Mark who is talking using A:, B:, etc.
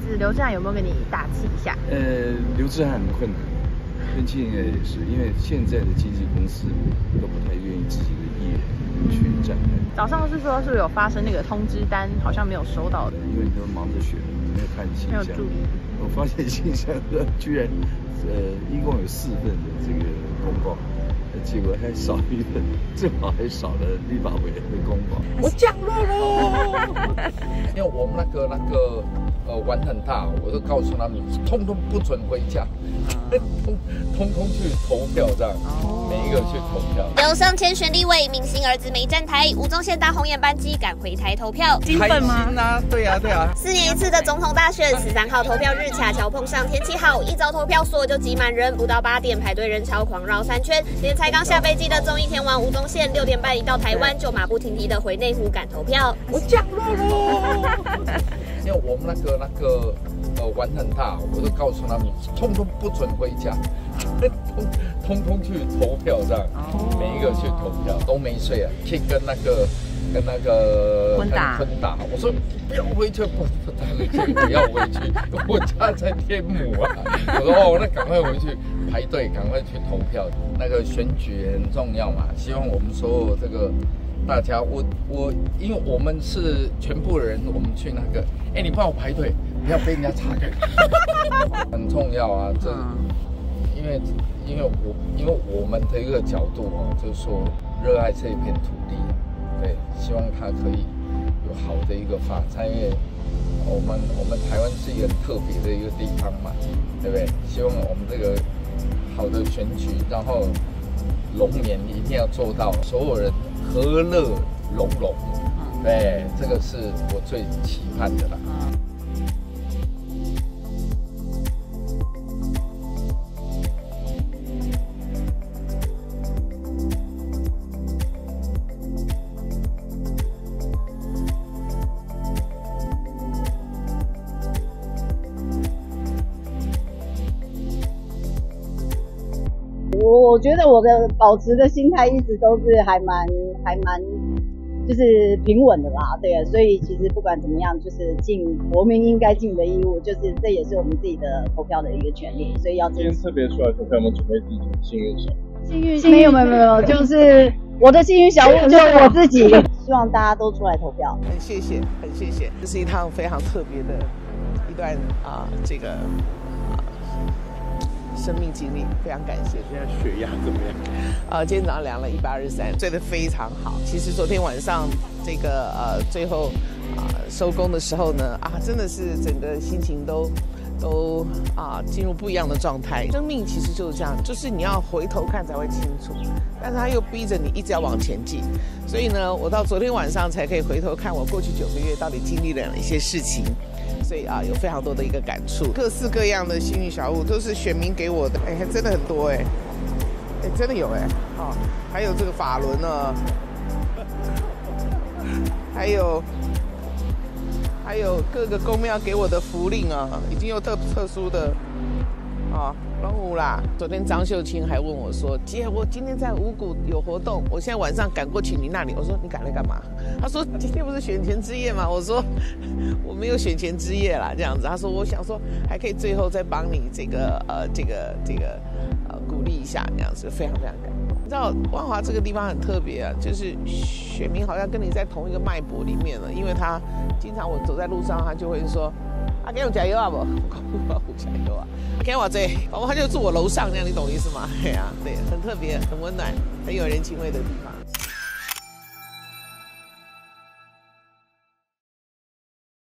A: 子刘志涵有没有给你打气一下？
B: 呃，刘志涵很困难，跟庆也是，因为现在的经纪公司都不太愿意自己的艺人去站台。
A: 早上是说是不是有发生那个通知单，好像没有收到的，
B: 因为都忙着选，没有看信箱。
A: 没有注意。
B: 我发现信箱居然，呃，一共有四份的这个公告。结果还少一份，正好还少了立法委员的公报。
C: 我降落喽！因为我们那个那个呃玩很大，我都告诉他们，通通不准回家，通 通通去投票这样，每一个去投票。
D: 有上千选立委，明星儿子没站台，吴宗宪搭红眼班机赶回台投票，
A: 兴奋吗？
C: 啊，对啊，对啊。
D: 四年一次的总统大选，十三号投票日恰巧碰上天气好，一早投票所就挤满人，不到八点排队人潮狂绕三圈，连才刚下飞机的综艺天王吴宗宪，六点半一到台湾就马不停蹄的回内湖赶投票。
C: 我降落喽！因为我们那个那个呃玩很大，我都告诉他们，通通不准回家，通通通去投票这样，每一个去投票都没睡啊，去跟那个跟那个
A: 昆达。
C: 坤达，我说不要回去，不不不要回去，我家在天母啊，我说哦，那赶快回去排队，赶快去投票，那个选举很重要嘛，希望我们所有这个。大家，我我，因为我们是全部人，我们去那个，哎，你帮我排队，不要被人家插队，很重要啊。这，因为因为我因为我们的一个角度哦，就是说热爱这一片土地，对，希望它可以有好的一个发展，因为我们我们台湾是一个很特别的一个地方嘛，对不对？希望我们这个好的选举，然后龙年一定要做到所有人。和乐融融，对，这个是我最期盼的了。
E: 我我觉得我的保持的心态一直都是还蛮还蛮就是平稳的啦，对啊，所以其实不管怎么样，就是尽国民应该尽的义务，就是这也是我们自己的投票的一个权利，所以要
F: 今天特别出来投票，我们准备第一组幸运小
E: 幸运没有没有没有，就是我的幸运小物就是我自己，希望大家都出来投票。
G: 很谢谢，很谢谢，这是一趟非常特别的一段啊，这个。生命经历非常感谢。
F: 现在血压怎么样？
G: 呃，今天早上量了一百二十三，睡得非常好。其实昨天晚上这个呃最后啊收工的时候呢啊真的是整个心情都都啊进入不一样的状态。生命其实就是这样，就是你要回头看才会清楚，但是他又逼着你一直要往前进。所以呢，我到昨天晚上才可以回头看我过去九个月到底经历了哪些事情。所以啊，有非常多的一个感触，各式各样的幸运小物都是选民给我的，哎，还真的很多哎，哎，真的有哎，好，还有这个法轮呢，还有还有各个公庙给我的福令啊，已经有特特殊的啊。中午啦，昨天张秀清还问我说：“姐，我今天在五谷有活动，我现在晚上赶过去你那里。”我说：“你赶来干嘛？”他说：“今天不是选前之夜吗？”我说：“我没有选前之夜啦，这样子。”他说：“我想说还可以最后再帮你这个呃这个这个呃鼓励一下，这样子非常非常感动。你知道万华这个地方很特别啊，就是选民好像跟你在同一个脉搏里面了，因为他经常我走在路上，他就会说。阿给我加油啊不，我不加油啊！阿给我这，宝宝他就住我楼上这样，你懂意思吗？对啊，对，很特别，很温暖，很有人情味的地方。